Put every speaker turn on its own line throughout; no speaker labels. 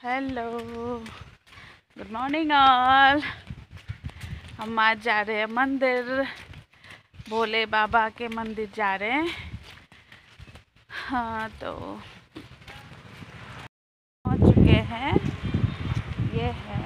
Hello good morning all हम आज जा रहे हैं मंदिर। भोले बाबा के मंदिर जा रहे हैं। हाँ तो पहुँच चुके हैं। ये है।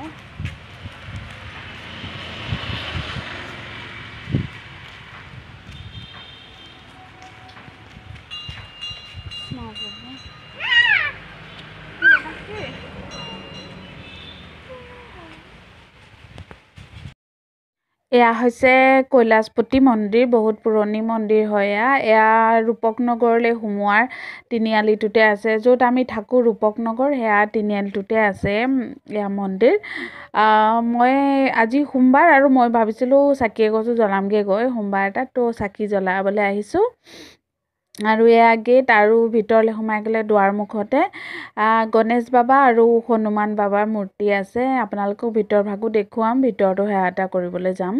এয়া হৈছে কৈলাশপতি মন্দিৰ বহুত পুৰণি মন্দিৰ হয় এয়া। এয়া ৰূপক নগৰলৈ সোমোৱাৰ তিনিআলিটোতে আছে য'ত আমি থাকোঁ ৰূপক নগৰ সেয়া তিনিআলিটোতে আছে এয়া মন্দিৰ। মই আজি সোমবাৰ আৰু মই ভাবিছিলোঁ চাকি এগছো জ্বলামগৈ গৈ সোমবাৰ এটাত ত' চাকি জ্বলাবলৈ আহিছোঁ। আৰু এয়া গেট আৰু ভিতৰলৈ সোমাই গ'লে দুৱাৰমুখতে গণেশ বাবা আৰু হনুমান বাবাৰ মূৰ্তি আছে। আপোনালোকক ভিতৰ ভাগো দেখুৱাম ভিতৰতো সেৱা এটা কৰিবলৈ যাম।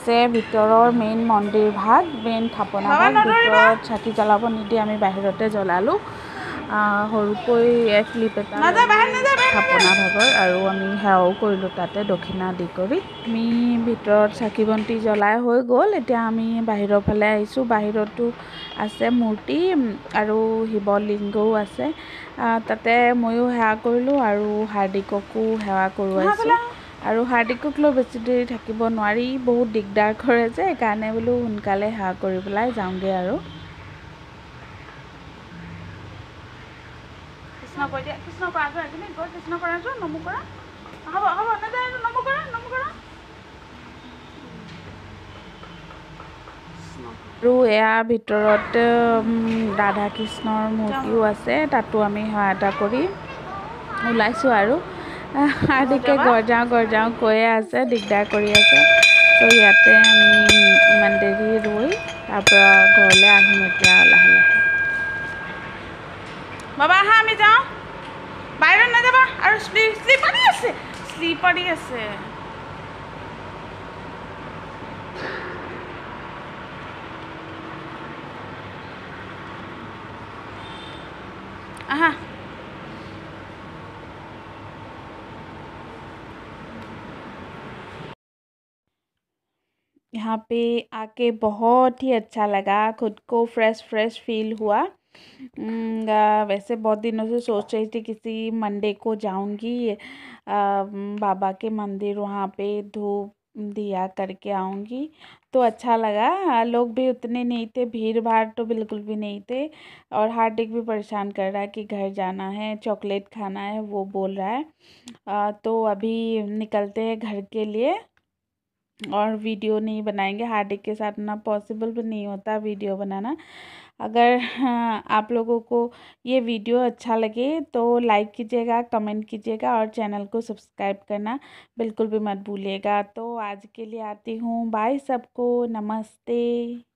হৈছে ভিতৰৰ মেইন মন্দিৰ ভাগ মেইন থাপনা ভাগ ভিতৰত চাকি জ্বলাব নিদি আমি বাহিৰতে জ্বলালোঁ। সৰুকৈ এক ক্লিপ এটা থাপনা ভাগৰ আৰু আমি সেৱাও কৰিলোঁ তাতে দক্ষিণা দি কৰি। আমি ভিতৰত চাকি বন্তি জ্বলাই হৈ গ'ল। এতিয়া আমি বাহিৰৰ ফালে আহিছোঁ। বাহিৰতো আছে মূৰ্তি আৰু শিৱলিংগও আছে। তাতে ময়ো সেৱা কৰিলোঁ আৰু হাৰ্দিককো সেৱা কৰোৱাইছোঁ। আৰু হাৰ্দিকক লৈ বেছি দেৰি থাকিব নোৱাৰি বহুত দিগদাৰ কৰে যে সেইকাৰণে বোলো সোনকালে সেৱা কৰি পেলাই যাওঁগৈ আৰু। আৰু এয়া ভিতৰত ৰাধা কৃষ্ণৰ মূৰ্তিও আছে তাতো আমি সেৱা এটা কৰি ওলাইছোঁ আৰু। হাৰ্দিকে গৰজাওঁ গৰজাওঁ কৈয়ে আছে দিগদাৰ কৰি আছে। ত' ইয়াতে আমি ইমান দেৰি ৰৈ তাৰপৰা ঘৰলৈ আহিম এতিয়া লাহে লাহে। বাবা আহা আমি যাওঁ। বাহিৰত নাযাবা। আৰু শ্লিপাৰী আছে। শ্লিপাৰী আছে। আহা। यहाँ पे आके बहुत ही अच्छा लगा। खुद को फ्रेश फ्रेश फील हुआ। वैसे बहुत दिनों से सोच रही थी किसी मंडे को जाऊँगी। बाबा के मंदिर वहाँ पे धूप दिया करके आऊँगी। तो अच्छा लगा। लोग भी उतने नहीं थे। भीड़ भाड़ तो बिल्कुल भी नहीं थे। और हार्दिक भी परेशान कर रहा है कि घर जाना है, चॉकलेट खाना है, वो बोल रहा है। तो अभी निकलते हैं घर के लिए। और वीडियो नहीं बनाएँगे हार्डिक के साथ ना पॉसिबल भी नहीं होता वीडियो बनाना। अगर हाँ, आप लोगों को ये वीडियो अच्छा लगे तो लाइक कीजिएगा कमेंट कीजिएगा और चैनल को सब्सक्राइब करना बिल्कुल भी मत भूलिएगा। तो आज के लिए आती हूँ। बाय सबको। नमस्ते।